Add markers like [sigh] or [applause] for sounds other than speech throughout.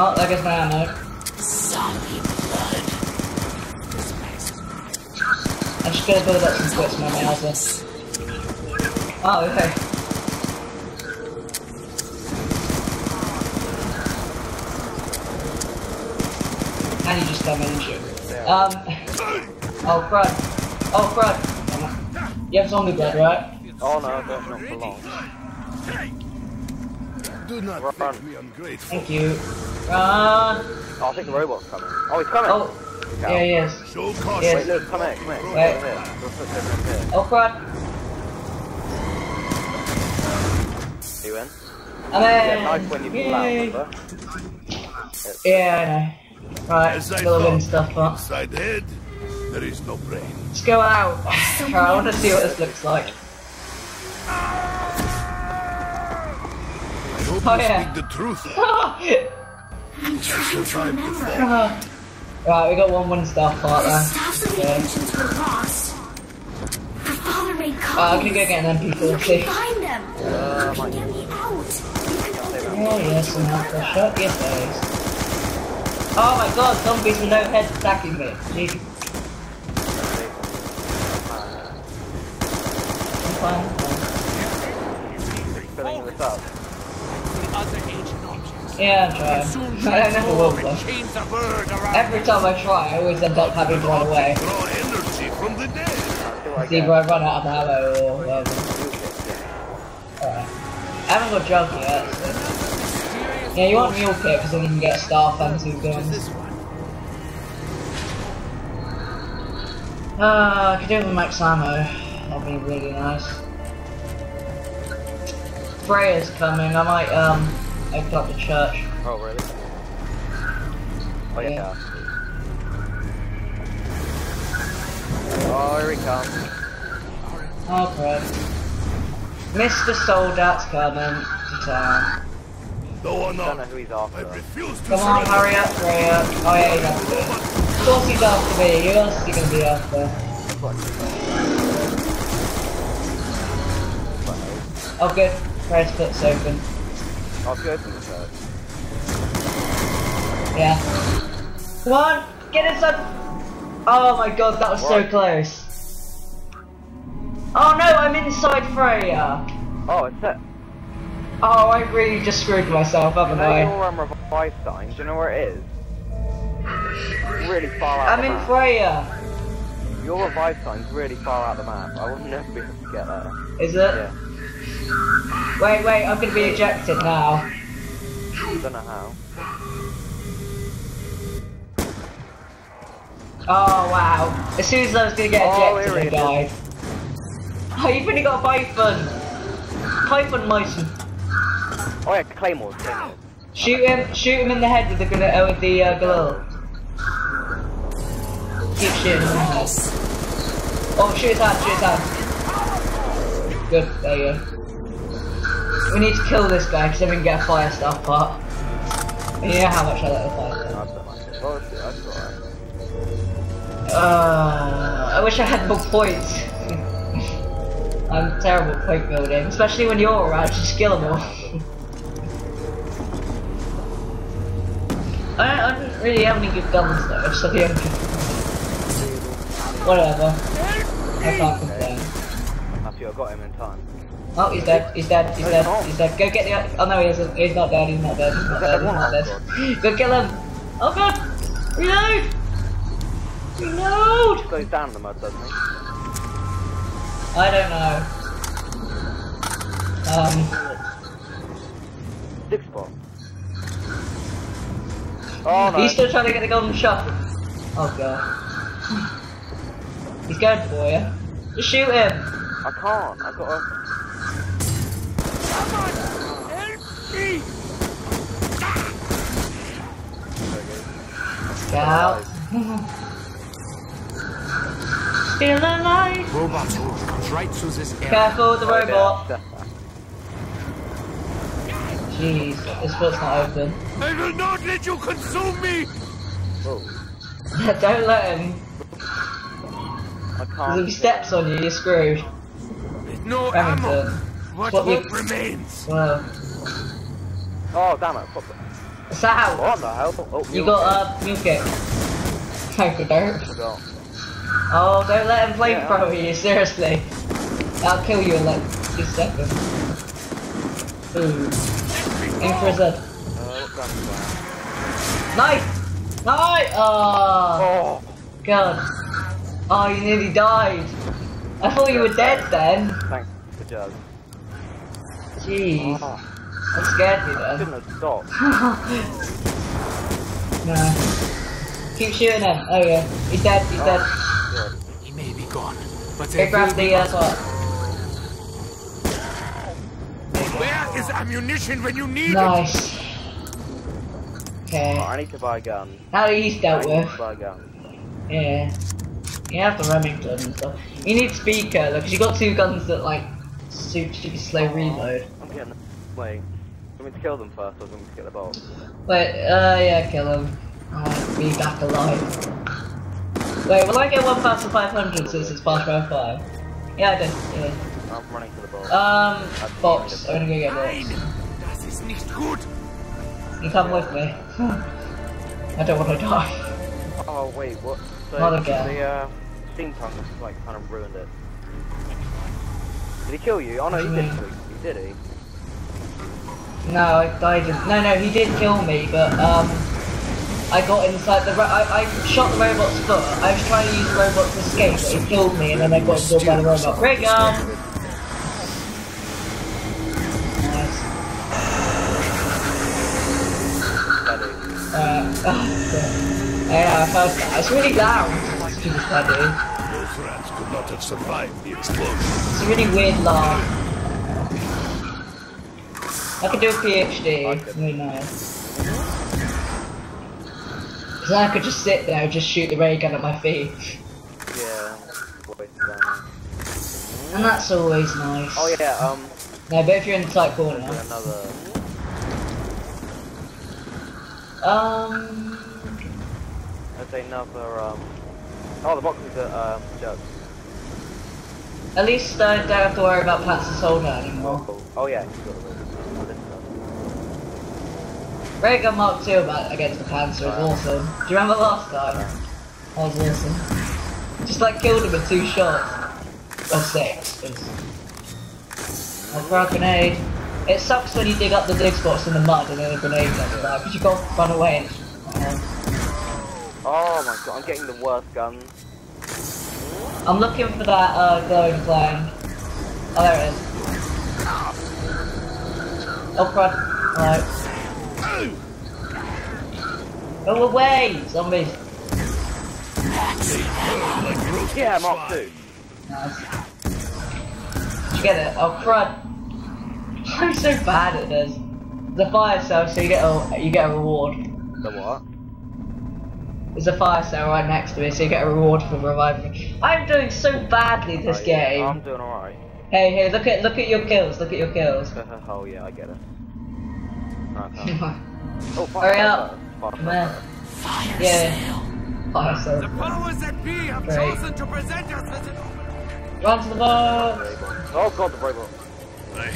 Oh, there goes my ammo. Zombie blood. I'm just gonna build up some quits in my Mauser. Oh, okay. And you just come in and shoot. Um. Oh, crud. Oh, crud. You have zombie blood, right? Oh no, that's not for long. Do not Run. think me ungrateful. Thank you. Run. Oh, I think the robot's coming. Oh, he's coming! Oh, Look yeah, out. he is. Show Yes. Wait, look, come here, come here. Wait. Over here. Your here. Oh, crud. He went. I'm Yeah, nice when you pull out, remember? Yeah, I know. Right, As I win stuff up. inside the head, there is no brain. Let's go out. [laughs] Alright, I want to see what this looks like. I hope Oh, you yeah. speak the truth. [laughs] right, I'm trying to remember. we got one one staff part The there. staffs of the Yeah. ancients were lost. My father made Uh, I copies. can go get an You MP40. can find them. Uh, You might can get me out. You can open them. Oh yes, and have the shot. Yes, there is. Oh my god, zombies with no heads attacking me. Jeez. I'm fine. I'm fine. filling this up. Yeah, I'm [laughs] I never will though. and chains the bird around. Every time I try, I always end up having to run away. Draw energy from the dead. Until I It's either I run out of ammo or whatever. fuel kits, yeah. Alright. I haven't got jug yet. so- Yeah, you want Mule Kick because then you can get staff and two guns. This one. Uh, I could do it with max ammo. That'd be really nice. Freya's coming. I might um open got the church. Oh, really? Oh, yeah. Yeah. Oh, here he comes. Oh crap. Mr. Soldat's coming to town. No or I don't know not, who he's I after. refuse to Come on, surrender. hurry up, Freya. Oh yeah, he's after me. Of course he's after me. Who else is he gonna be after? Oh good. Freya's foot's open. I'll go to the church. Yeah. Come on, get inside. Oh my god, that was so close. Oh no, I'm inside Freya. Oh, it's set. Oh, I really just screwed myself, You haven't know I? your um, revive sign? Do you know where it is? Really far out I'm in map. Freya. Your revive sign's really far out the map. I will never be able to get there. Is it? Yeah. Wait, wait, I'm gonna be ejected now. I Don't know how. Oh wow. As soon as I was gonna get Oh, ejected, here I he died. Oh, you've only got a Python. Python Myson. Oh yeah, Claymore. Claymore. Shoot him, shoot him in the head with the grenade, uh, with the uh, glove. Keep shooting him in the head. Oh, shoot his hand, shoot his hand. Good, there you go. We need to kill this guy because then we can get a fire staff part. You know how much I like the fire No, staff. I don't like it. Oh, it's, that's alright. Uh, I wish I had more points. [laughs] I'm terrible at point building, especially when you're around, just kill them all. [laughs] I, don't, I don't really have any good guns though, so yeah. Whatever. I can't I got him in time. Oh, he's dead, he's dead, he's dead, he's dead. Go get the. Oh no, he isn't. He's not dead, he's not dead, he's not dead, he's not dead. [laughs] Go kill him! Oh god! Reload! Reload! Goes down the mud, doesn't he? I don't know. Um. Six spot. Oh no. He's still trying to get the golden shot. Oh god. He's going for you. Just shoot him. I can't. I got a. Someone help me! Get out. Still alive. Robot sword comes right through this area. Careful with the robot. Jeez, this foot's not open. I will not let you consume me. Whoa. [laughs] don't let him. I Because can't. if he steps on you, you're screwed. No ammo. Remington. What What we- hope remains? Well, Oh damn it! Fuck it. Sal, What the hell? Oh, you got a uh, Mule Kick. Type of dirt. Oh, don't let him play Yeah. flamethrower you, seriously. I'll kill you in like two seconds. Ooh. Aim for his head. Uh, what gun is that? Knife! Knife! Oh, Oh, God. Oh, you nearly died. I thought you were dead then. thanks for Jug. Jeez. Oh, That scared me I then. shouldn't have stopped. [laughs] nah. Keep shooting him. Oh yeah. He's dead, he's dead. Good. He may be gone, but Okay, there grab will the uh, sword. Where is ammunition when you need it? Nice. Okay. Oh, I need to buy a gun. Now that he's I dealt need with. to buy a gun. Yeah. You have the Remington and stuff. You need speaker because you got two guns that like super super slow reload. I'm getting. Wait. Do you want me to kill them first or do you want to get the bolt? Wait, uh yeah, kill them. I'll be back alive. Wait, will I get 1,500 since it's past round 5? Yeah, I did. Yeah. I'm running to the bolt. Um, box. I'm gonna go get Nein, box. das ist nicht gut. You come with me. [laughs] I don't want to die. Oh wait, what? So Not again. the uh, steampunk like kind of ruined it. Did he kill you? Oh no, he What do you didn't. He did he? No, I, I didn't. No, no, he did kill me, but um, I got inside the. Ro- I, I shot the robot's foot. I was trying to use the robot to escape, but he killed me, and then I got absorbed by the robot. Great gun. Nice. Steady. Uh, [laughs] oh, yeah, I heard that. It's really loud. Those rats could not have survived the explosion. It's a really weird laugh. I could do a PhD. It's really nice. Cause then I could just sit there and just shoot the ray gun at my feet. Yeah. Waste of ammo. And that's always nice. Oh yeah. Um. No, but if you're in the tight corner. Another. Um. There's another. Um. Oh, the box is a um, jug. At least I don't have to worry about and soldier anymore. Cool. Oh yeah, you got it. Oh, this stuff. Ray gun Mark 2 about against the Panzer is awesome. Do you remember last time? That was awesome. Just like killed him with two shots. Or six. A throw a grenade. It sucks when you dig up the dig spots in the mud and then a grenade comes back, because you can't run away and it's- Oh my god, I'm getting the worst gun. I'm looking for that uh, glowing flame. Oh, there it is. Oh, crud. Alright. Go away, zombies. Yeah, Mark two. Nice. Did you get it? Oh, crud. [laughs] I'm so bad at this. The fire cell, so you get a you get a reward. The what? There's a fire cell right next to it, so you get a reward for reviving me. I'm doing so badly this Oh, yeah, game. I'm doing alright. Hey, hey, look at look at your kills. Look at your kills. [laughs] oh yeah, I get it. Right, [laughs] oh, fire Hurry up. first. Fire Man. first. yeah. Fire cell. The powers that be have Great. chosen to present us as an Run to the boat. Oh god, the robot. I,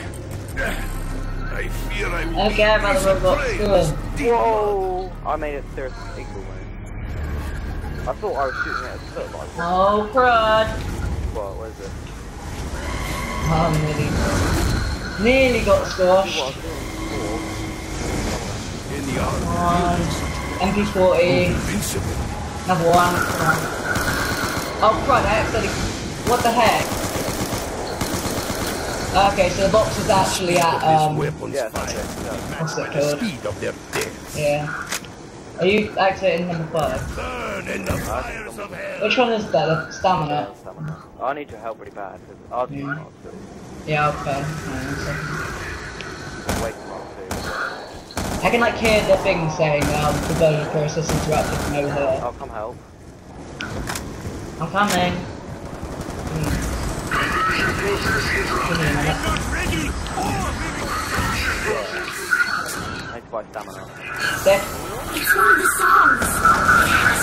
I fear I will I don't care about the robot. Screw. Whoa! I made it serious equal, man. I thought I was shooting at a foot, but I. Oh, crud. What, what is it? Oh, nearly. Nearly got squashed. I was doing before. in the army. One. MP40. Invincible. Another one. Come on. Oh, crud. I accidentally. What the heck? Okay, so the box is actually at, um. weapons Yeah, fire okay, yeah. What's by it called? speed of their death. Yeah. Are you activating number five? Burn in the fires of hell. Which one is that? The stamina? Stamina. I need your help really bad, because ours is Yeah. Mark 2. Yeah, okay. Hang on a second. Wait for Mark 2. I can like hear the thing saying um the conversion process interrupted from over here. I'll come help. I'm coming. Hmm. Buy stamina. Dead. It's one of the songs.